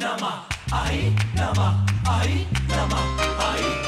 Namah, Ai Namah, Ai Namah, Ai.